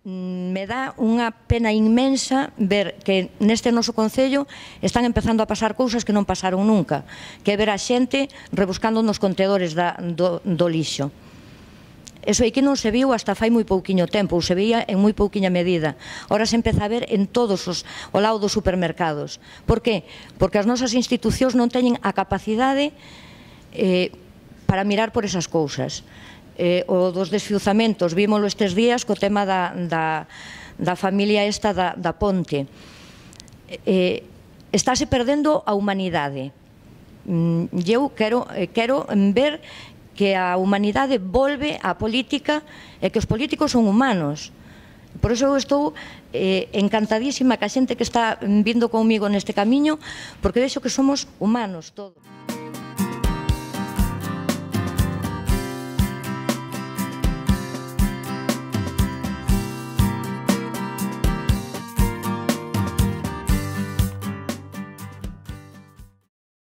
Mm, me dá unha pena inmensa ver que neste noso Concello están empezando a pasar cousas que non pasaron nunca, que ver a xente rebuscando nos contedores da, do, do lixo. Eso aí que non se viu hasta fai moi pouquiño tempo, ou se veía en moi pouquiña medida. Ora se empeza a ver en todos os o lado dos supermercados. Por que? Porque as nosas institucións non teñen a capacidade eh, para mirar por esas cousas eh, o dos desfiuzamentos, vímolo estes días co tema da, da, da familia esta da, da Ponte. Eh, estáse perdendo a humanidade. Mm, eu quero, eh, quero ver que a humanidade volve á política e que os políticos son humanos. Por iso eu estou eh, encantadísima que a xente que está vindo comigo neste camiño, porque vexo que somos humanos todos.